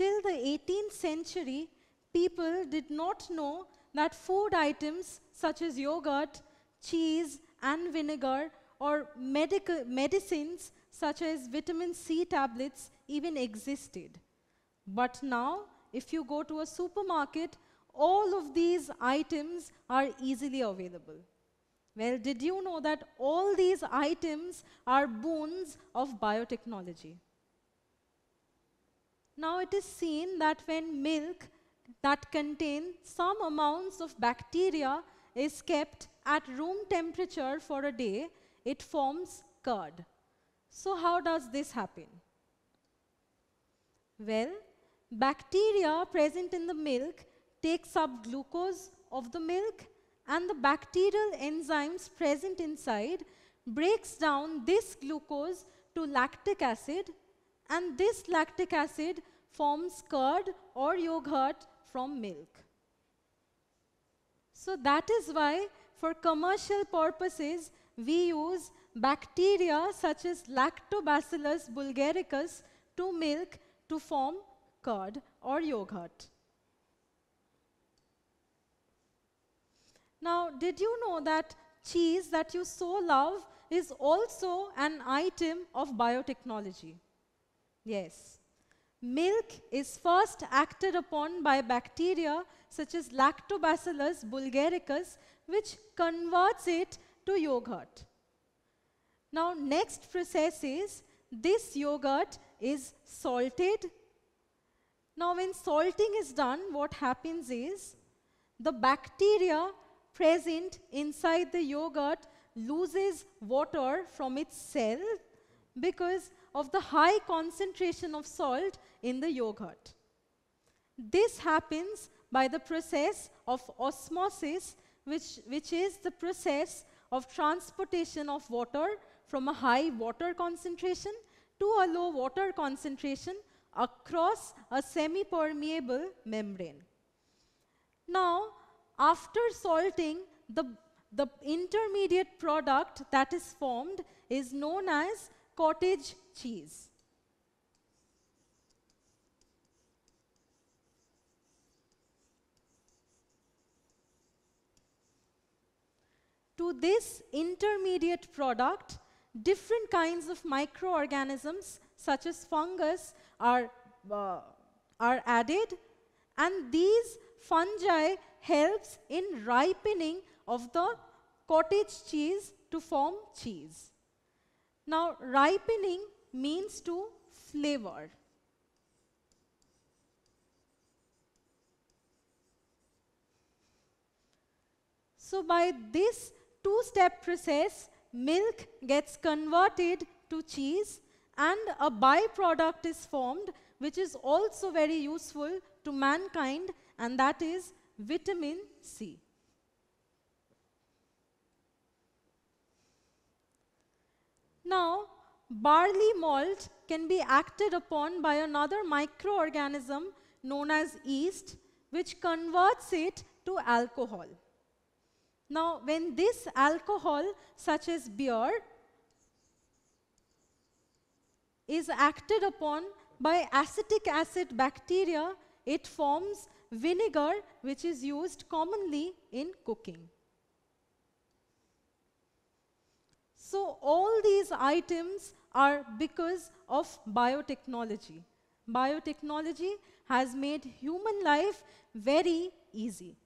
till the 18th century, people did not know that food items such as yogurt, cheese, and vinegar, or medical medicines such as vitamin C tablets even existed. But now, if you go to a supermarket, all of these items are easily available. Well, did you know that all these items are boons of biotechnology? Now it is seen that when milk that contains some amounts of bacteria is kept at room temperature for a day, it forms curd. So how does this happen? Well, bacteria present in the milk takes up glucose of the milk and the bacterial enzymes present inside breaks down this glucose to lactic acid and this lactic acid forms curd or yogurt from milk. So that is why for commercial purposes we use bacteria such as Lactobacillus bulgaricus to milk to form curd or yogurt. Now, did you know that cheese that you so love is also an item of biotechnology? Yes. Milk is first acted upon by bacteria such as Lactobacillus bulgaricus, which converts it to yogurt. Now, next process is this yogurt is salted. Now, when salting is done, what happens is the bacteria present inside the yogurt loses water from its cell because of the high concentration of salt in the yogurt. This happens by the process of osmosis, which, which is the process of transportation of water from a high water concentration to a low water concentration across a semi-permeable membrane. Now, after salting, the, the intermediate product that is formed is known as cottage cheese. To this intermediate product, different kinds of microorganisms such as fungus are, uh, are added and these fungi helps in ripening of the cottage cheese to form cheese. Now, ripening means to flavor. So, by this two-step process, milk gets converted to cheese and a byproduct is formed which is also very useful to mankind and that is vitamin C. Now, barley malt can be acted upon by another microorganism known as yeast, which converts it to alcohol. Now, when this alcohol, such as beer, is acted upon by acetic acid bacteria, it forms vinegar which is used commonly in cooking. So all these items are because of biotechnology. Biotechnology has made human life very easy.